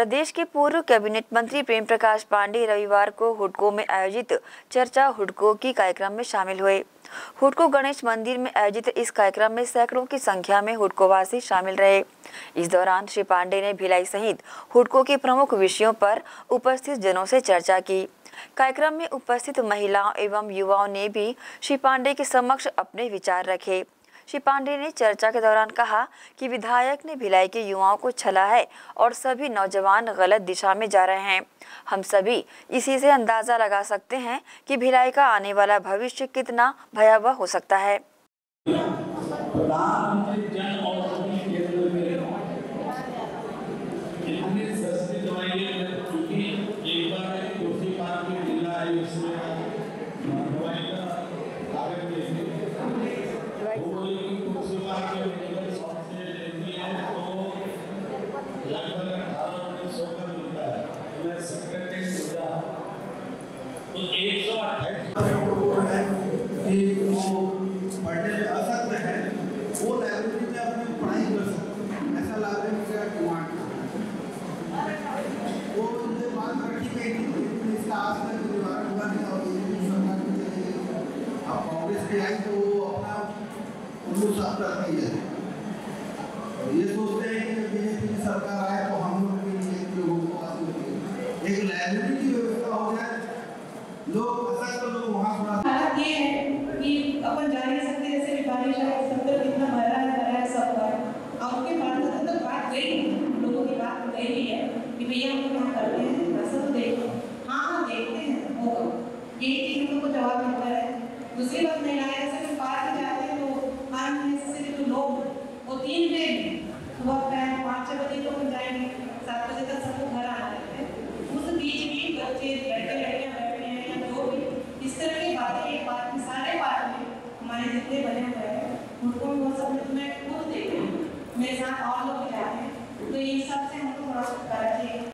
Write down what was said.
प्रदेश के पूर्व कैबिनेट मंत्री प्रेम प्रकाश पांडे रविवार को हुडको में आयोजित चर्चा हुडको की कार्यक्रम में शामिल हुए। हुडको गणेश मंदिर में आयोजित इस कार्यक्रम में सैकड़ों की संख्या में हुडकोवासी शामिल रहे। इस दौरान श्री पांडे ने भिलाई सहित हुडको के प्रमुख विषयों पर उपस्थित जनों से चर्चा की। कार्यक्रम में उपस्थित महिलाओं एवं युवाओं ने भी श्री पांडे के समक्ष अपने विचार रखे। श्री पांडे ने चर्चा के दौरान कहा कि विधायक ने भिलाई के युवाओं को छला है और सभी नौजवान गलत दिशा में जा रहे हैं। हम सभी इसी से अंदाज़ा लगा सकते हैं कि भिलाई का आने वाला भविष्य कितना भयावह हो सकता है प्रधानमंत्री जन औषधि केंद्र में इतनी सस्ती दवाइयाँ क्योंकि एक बार एक कुर्सी पार के जिला आयोग से दवाई का कागज़ देंगे वो बोले कि कुर्सी पार के मेडिकल शॉप से लेती है तो लगभग अठारह उन्नीस सौ का मिलता है मैं सेक्रेटरी सुविधा तो एक सौ अट्ठाईस कि वो पढ़ने में असक्त है वो लाइब्रेरी में अपनी पढ़ाई कर सकते हैं। ऐसा लाइब्रेरी का डिमांड वो उनसे बात रखी गई थी इसका आज तक निवारण हुआ नहीं, और ये भी सरकार की चली अब कांग्रेस की आई तो वो अपना उनको साफ़ करती है। और ये सोचते हैं कि जब बीजेपी की सरकार आए तो हम लोग के लिए लोगों को हासिल होगी एक लाइब्रेरी की व्यवस्था हो जाए लोग असक्त लोग वहाँ थोड़ा हालत ये है कि अपन जा नहीं सकते जैसे भी बारिश है सब कितना भरा है भरा है सब का और उसके बाद में तक बात गई लोगों की बात गई ही है। कि भैया, हम काम करते हैं। ऐसा तो देखो। हाँ हाँ देखते हैं। होगा यही चीज़ हम लोग को जवाब मिलता है। दूसरी बात आया जैसे कि पार्क में जाते हैं तो मान जैसे जो लोग, वो तीन बजे सुबह टाइम पाँच छः बजे तो हम जाएँगे। सात बजे तक सबको घर आना रहते हैं। उस बीच भी बच्चे, लड़के, लड़कियाँ बैठे हैं या जो भी, इस तरह की बातें, एक बात में सारे पार्ट में हमारे जितने बने हुए हैं, उनको वो सब मैं खुद देख रही हूँ। मेरे साथ और लोग जाते हैं। तो ये सबसे conosco para que